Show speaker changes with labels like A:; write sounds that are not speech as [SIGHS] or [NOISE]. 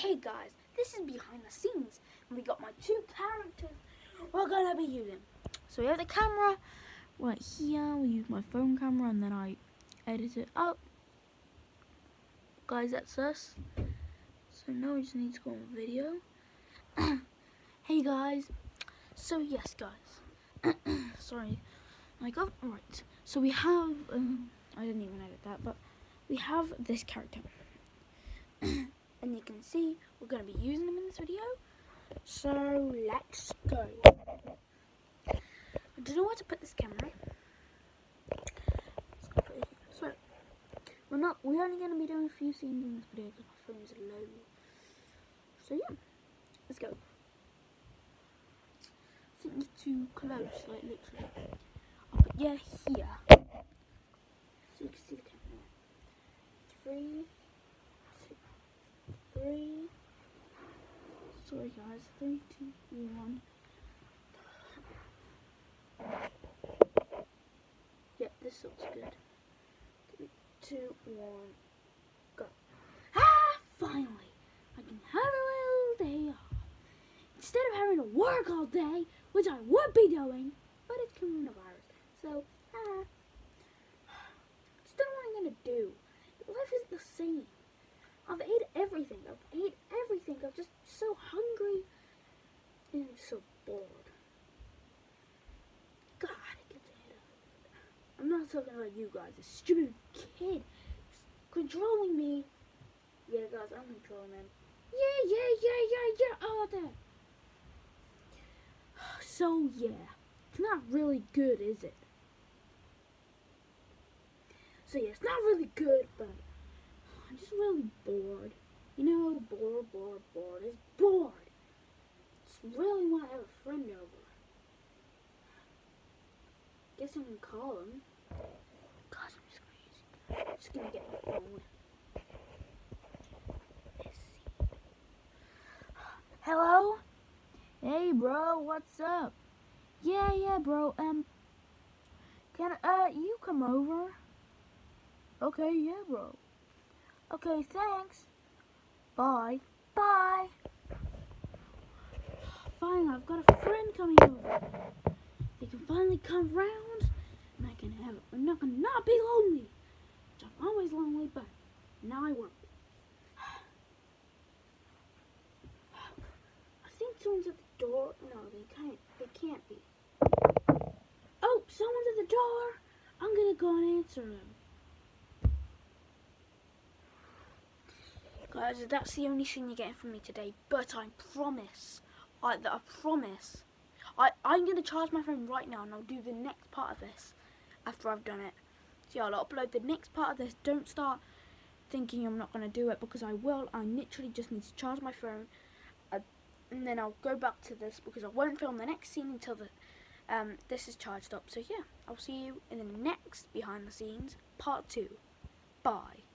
A: Hey guys, this is behind the scenes, and we got my two characters we're gonna be using. So we have the camera right here. We use my phone camera, and then I edit it up. Guys, that's us. So now we just need to go on video. [COUGHS] hey guys. So yes, guys. [COUGHS] Sorry, I got right. So we have. Um, I didn't even edit that, but we have this character. [COUGHS] you can see we're going to be using them in this video. So let's go. I don't know where to put this camera. So we're not. We're only going to be doing a few scenes in this video because my phone's low. So yeah, let's go. I think you're too close, like literally. I'll put yeah here. So you can see the camera. Three three. Sorry guys, three, two, one. Yep, this looks good. Three, two, one, go. Ah, finally! I can have a little day off. Instead of having to work all day, which I would be doing, but it's coronavirus. So, ah. Just don't know what I'm gonna do. Life is the same. I've ate everything. I've ate everything. I'm just so hungry and so bored. God, it gets ahead of I'm talking about you guys. A stupid kid controlling me. Yeah, guys, I'm controlling them. Yeah, yeah, yeah, yeah, yeah, all that. [SIGHS] So, yeah. It's not really good, is it? So, yeah, it's not really good, but... I'm just really bored. You know, bored, bored, bored is bored. Just really want to have a friend over. Guess I can call him. I'm just gonna use. I'm just gonna get my phone. Let's see. Hello? Hey, bro, what's up? Yeah, yeah, bro. Um, can uh you come over? Okay, yeah, bro. Okay, thanks. Bye. Bye. Finally, I've got a friend coming over. They can finally come round, and I can have. I'm not gonna not be lonely. Which I'm always lonely, but now I won't. [SIGHS] I think someone's at the door. No, they can't. They can't be. Oh, someone's at the door. I'm gonna go and answer them. Guys, that's the only thing you're getting from me today. But I promise, I, I promise, I, I'm to charge my phone right now and I'll do the next part of this after I've done it. So yeah, I'll upload the next part of this. Don't start thinking I'm not going to do it because I will. I literally just need to charge my phone. Uh, and then I'll go back to this because I won't film the next scene until the um, this is charged up. So yeah, I'll see you in the next behind the scenes part 2. Bye.